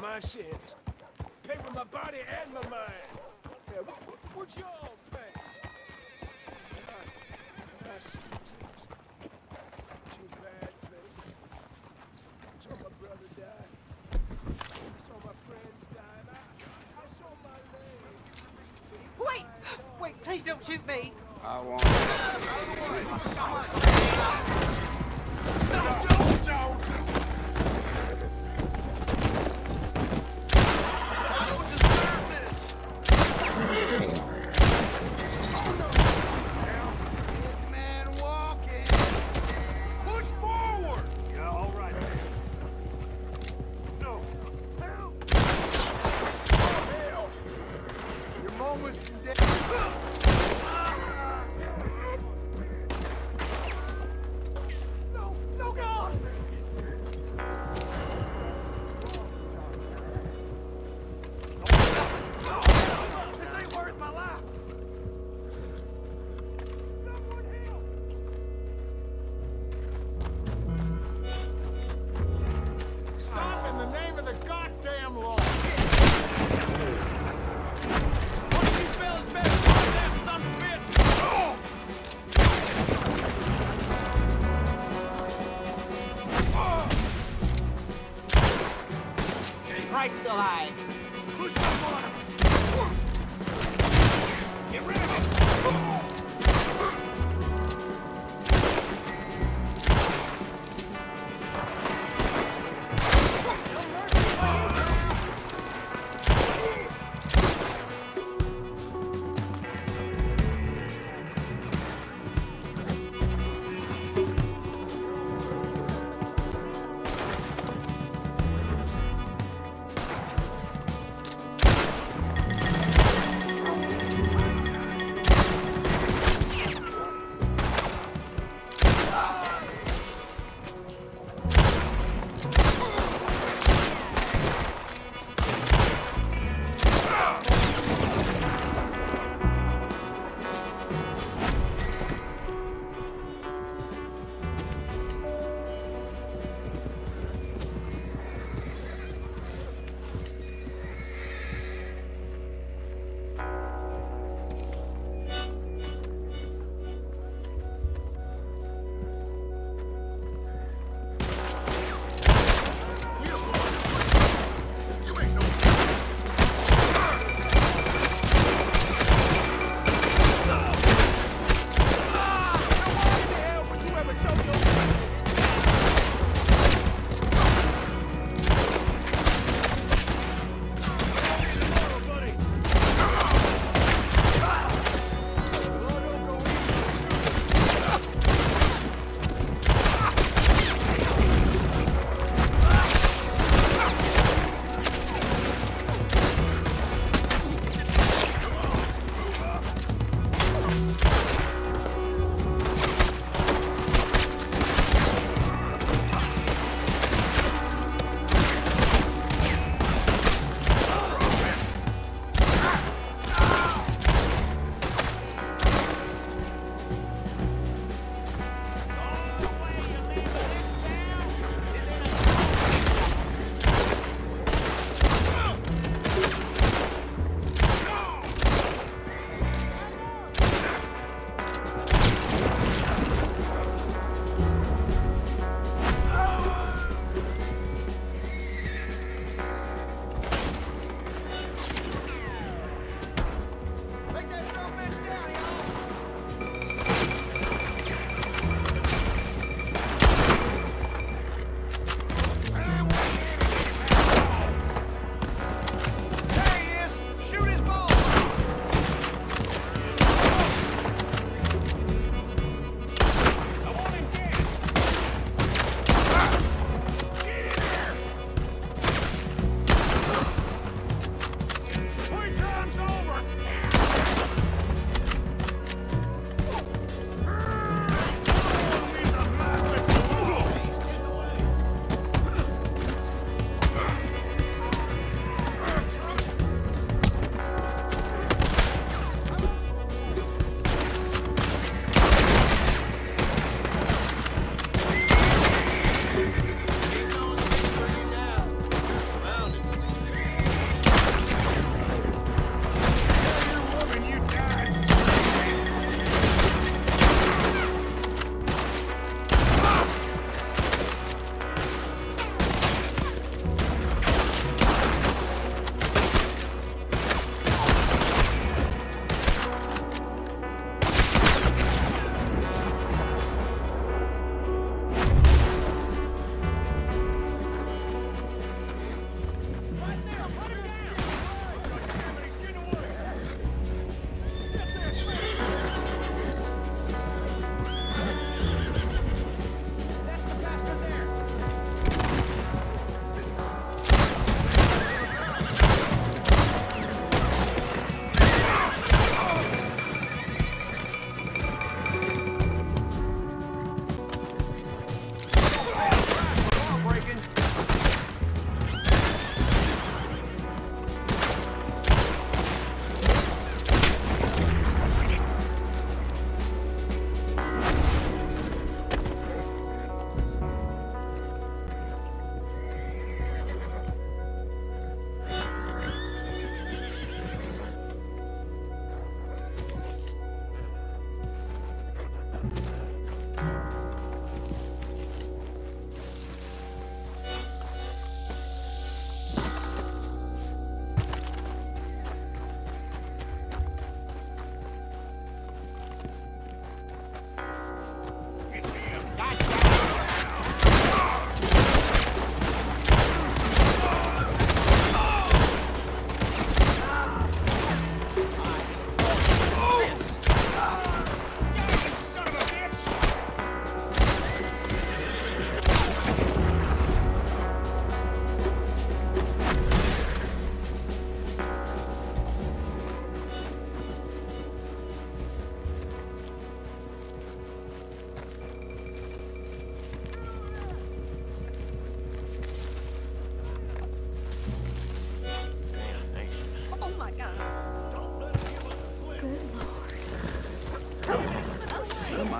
my shit. Pay for my body and my mind. Yeah, what, what, what y'all pay? Wait! Wait, please don't shoot me! I won't. alive.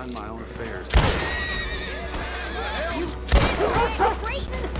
mind my own affairs. You, you